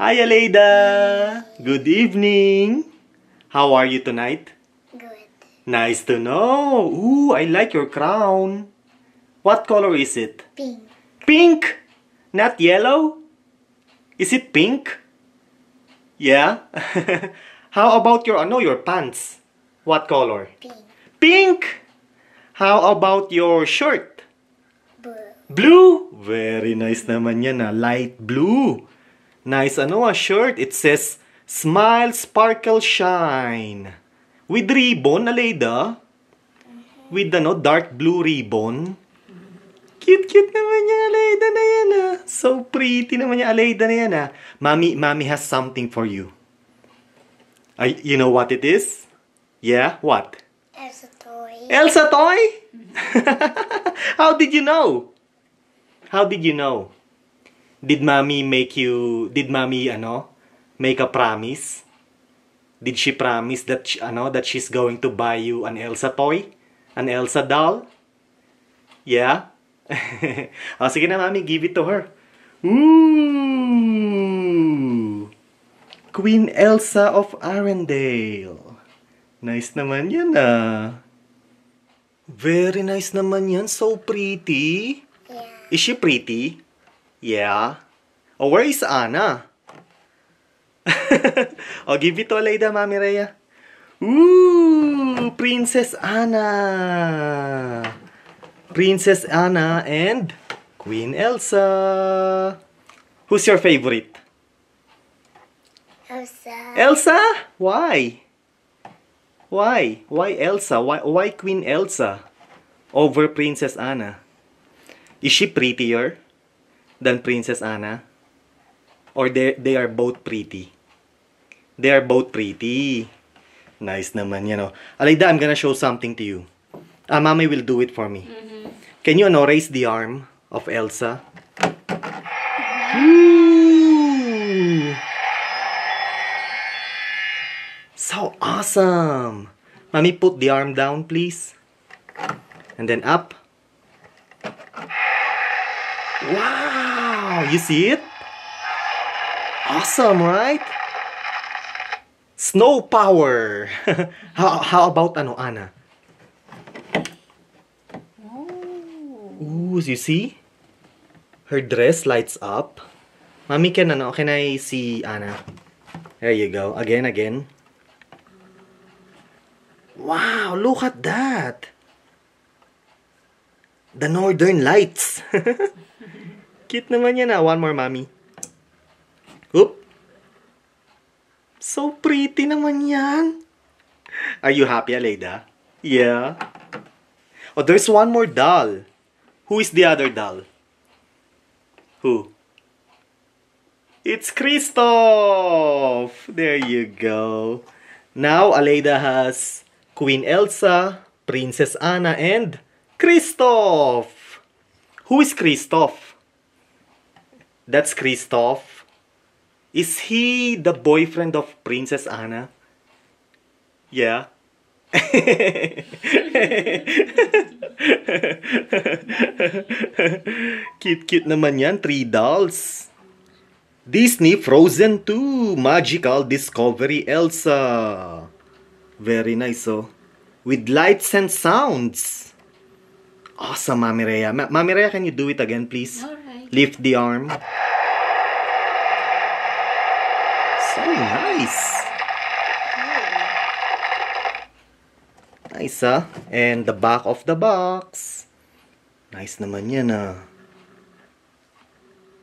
Hi, Aleida. Good evening. How are you tonight? Good. Nice to know. Ooh, I like your crown. What color is it? Pink. Pink. Not yellow. Is it pink? Yeah. How about your ano your pants? What color? Pink. Pink. How about your shirt? Blue. Blue. Very nice naman yan na light blue. Nice ano ah shirt. It says Smile, Sparkle, Shine. With ribbon, Aleida. With ano, dark blue ribbon. Cute-cute naman yung Aleida na yan ah. So pretty naman yung Aleida na yan ah. Mommy, mommy has something for you. Ay, you know what it is? Yeah, what? Elsa toy. Elsa toy? How did you know? How did you know? Did mommy make you did mommy ano make a promise? Did she promise that sh- ano that she's going to buy you an Elsa toy? An Elsa doll? Yeah? oh, sige na mami, give it to her. Ooh! Queen Elsa of Arendelle. Nice naman yan ah. Very nice naman yan. So pretty. Yeah. Is she pretty? Yeah. Oh, where is Anna? oh, give it to Aleida, Mami Rhea. Ooh, Princess Anna. Princess Anna and Queen Elsa. Who's your favorite? Elsa. Elsa? Why? Why? Why Elsa? Why, why Queen Elsa over Princess Anna? Is she prettier than Princess Anna? Or they, they are both pretty? They are both pretty. Nice naman yan, oh. Aleida, I'm gonna show something to you. Ah, Mami will do it for me. Can you, ano, raise the arm of Elsa? Ooh. So awesome! Mommy, put the arm down, please. And then up. Wow! You see it? Awesome, right? Snow power! how, how about ano, Anna? Ooh, you see? Her dress lights up. Mommy, can ano, can I see Anna? There you go. Again, again. Wow, look at that. The Northern Lights. Cute naman yan ah. One more, mommy. Oop. So pretty naman yan. Are you happy, Aleida? Yeah. Oh, there's one more doll. Who is the other doll? Who? It's Kristoff! There you go. Now, Aleida has Queen Elsa, Princess Anna, and Kristoff! Who is Kristoff? That's Kristoff. Is he the boyfriend of Princess Anna? Yeah. Cute-cute naman yan. Three dolls. Disney Frozen 2 Magical Discovery Elsa. Very nice, oh. With lights and sounds. Awesome, Mami Rhea. Ma- Mami Rhea, can you do it again, please? Alright. Lift the arm. So nice. Nice, ah. And the back of the box. Nice naman yan, ah.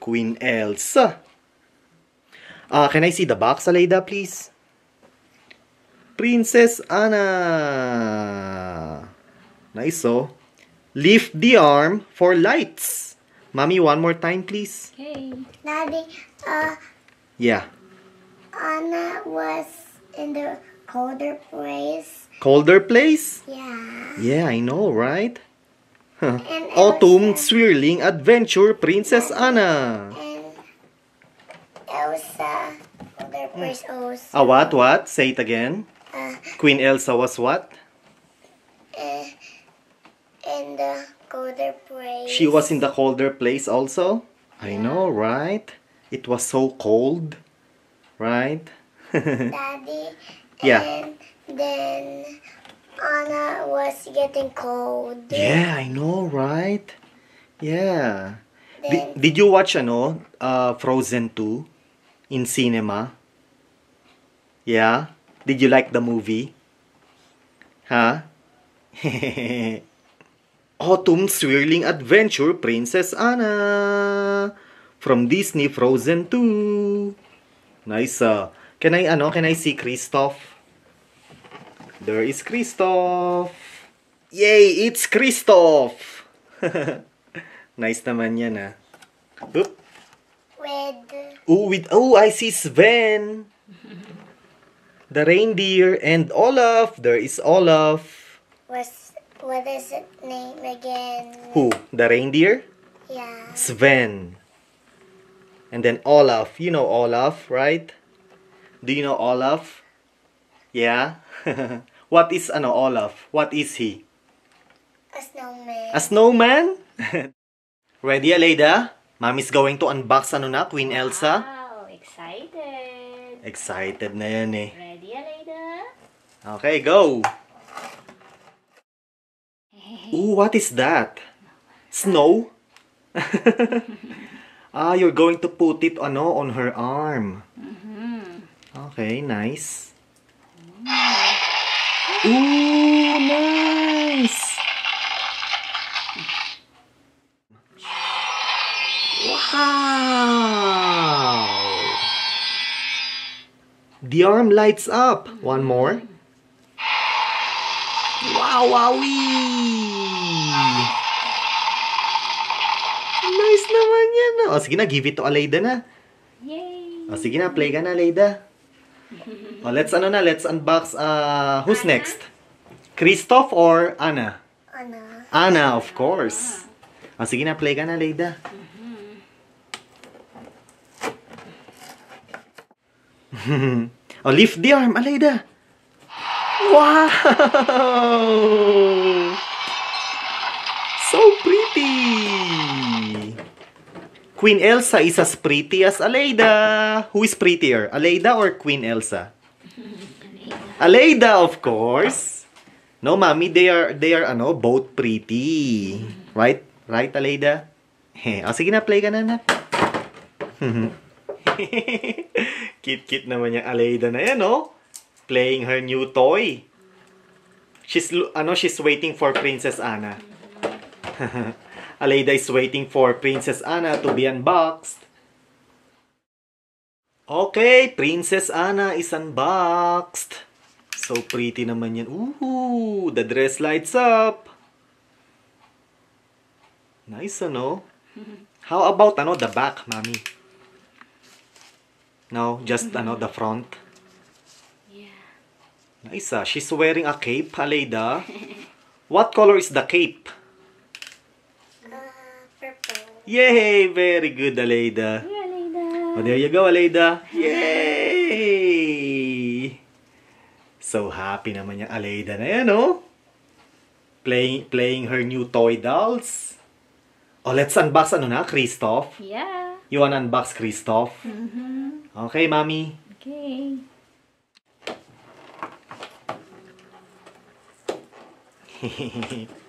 Queen Elsa. Ah, can I see the box, Aleida, please? Princess Anna. Nice, oh. Lift the arm for lights. Mommy, one more time, please. Okay. Daddy, uh, Yeah. Anna was in the colder place. Colder place? Yeah. Yeah, I know, right? Huh. Autumn Elsa, Swirling Adventure Princess Anna. and Elsa, colder place also. Ah, what, what? Say it again. Uh, Queen Elsa was what? uh, in the colder place. She was in the colder place also? I know, right? It was so cold. right? Daddy. Yeah. And then Anna was getting cold. yeah, I know, right? Yeah. Then Di- did you watch ano, uh, Frozen 2 in cinema? Yeah? Did you like the movie? Huh? Autumn Swirling Adventure Princess Anna from Disney Frozen 2. Nice. Uh, can I ano, can I see Kristoff? There is Kristoff. Yay, it's Kristoff. nice naman yan ah. Oop. with Oh, with oh, I see Sven. The reindeer and Olaf. There is Olaf. was what is it name again? Who? The reindeer? Yeah. Sven. And then Olaf. You know Olaf, right? Do you know Olaf? Yeah. what is ano Olaf? What is he? A snowman. A snowman? Ready, Aleida? Mommy's going to unbox ano na, Queen Elsa? Wow, excited. Excited na yan eh. Ready, Aleida? Okay, go! Ooh, what is that? Snow? ah, you're going to put it ano, on her arm. Okay, nice. Ooh, nice! Wow! The arm lights up. One more. Wow, wowie! Ah. O, sige na, give it to Aleida na. Yay! O, sige na, play ka na, Aleida. O, let's ano na, let's unbox, uh, who's next? Christoph or Anna? Anna. Anna, of course. O, sige na, play ka na, Aleida. o, lift the arm, Aleida. Wow! So pretty! Queen Elsa is as pretty as Aleida. Who is prettier, Aleida or Queen Elsa? Aleida, of course. No, mommy, they are they are ano, both pretty. Right? Right, Aleida? Heh, o sige na, play ka na na. Cute-cute naman yung Aleida na yan, no? Playing her new toy. She's ano, she's waiting for Princess Anna. Aleida is waiting for Princess Anna to be unboxed. Okay, Princess Anna is unboxed. So pretty naman yan. Ooh, the dress lights up. Nice, ano? How about, ano, the back, mommy? No, just, ano, the front. Yeah. Nice, ah. She's wearing a cape, Aleida. What color is the cape? Yay! Very good, Aleida. Hey, Aleida. Oh, there you go, Aleida. Yay! So happy naman yung Aleida na yan, oh. Playing, playing her new toy dolls. Oh, let's unbox ano na, Christoph. Yeah. You wanna unbox Christoph? Mm-hmm. Okay, mommy. Okay.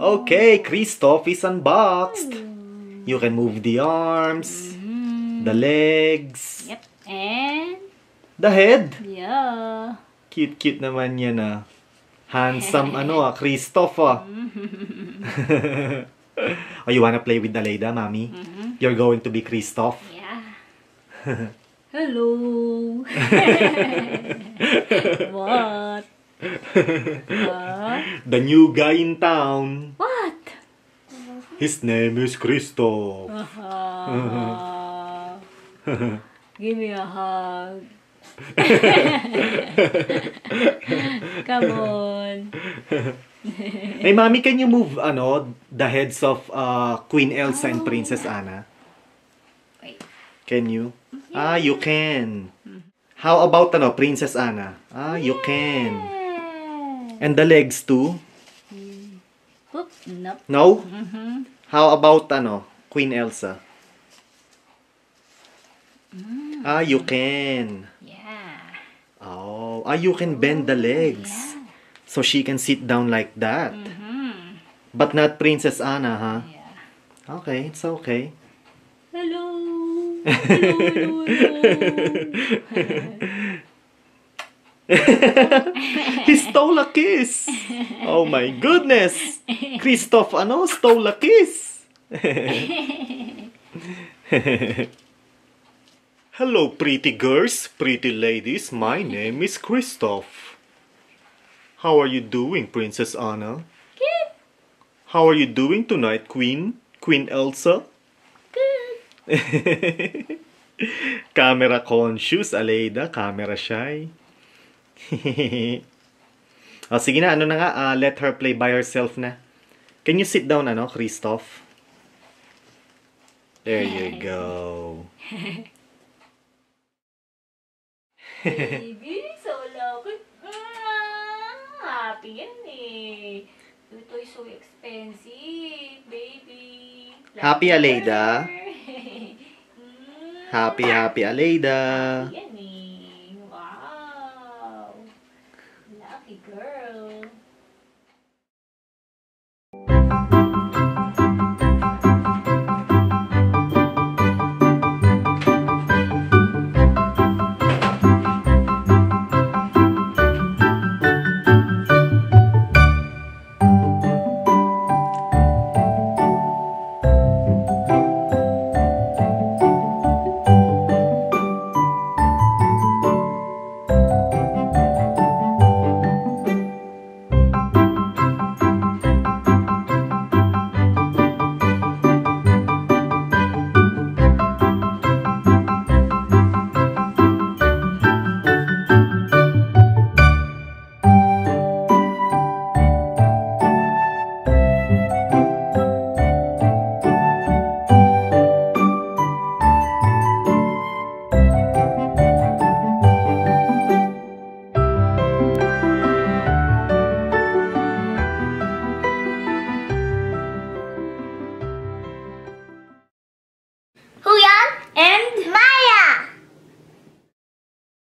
okay, Christoph is unboxed. You can move the arms, the legs, Yep. And, the head. yeah. Cute-cute naman yan ah. Handsome ano ah, Christoph ah. oh, you wanna play with Aleida, mommy? You're going to be Christoph? Yeah. Hello. what? What? The new guy in town. What? His name is Kristoff. Uh-huh. Give me a hug. Come on. Hey, mommy, can you move ano the heads of uh, Queen Elsa and Princess Anna? Wait. Can you? Ah, you can. How about ano, Princess Anna? Ah, you can. And the legs too? Oop, nope. No? Mm-hmm. How about ano, Queen Elsa? Mm. Ah, you can. Yeah. Oh, ah, you can bend the legs. Yeah. So she can sit down like that. Mm-hmm. But not Princess Anna, huh? Yeah. Okay, it's okay. Hello. Hello, hello, hello. He stole a kiss! Oh my goodness! Kristoff, ano? Stole a kiss! Hello, pretty girls, pretty ladies. My name is Kristoff. How are you doing, Princess Anna? Good. How are you doing tonight, Queen? Queen Elsa? Good. Camera conscious, Aleida. Camera shy. o, sige na. Ano na nga. ah, let her play by herself na. Can you sit down, ano, Christoph? There you go. Baby, so lucky. Ah, happy yan eh. Ito is so expensive, baby. Happy, Aleida? Mm, Happy, happy, Aleida. yan